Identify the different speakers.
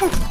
Speaker 1: Huh.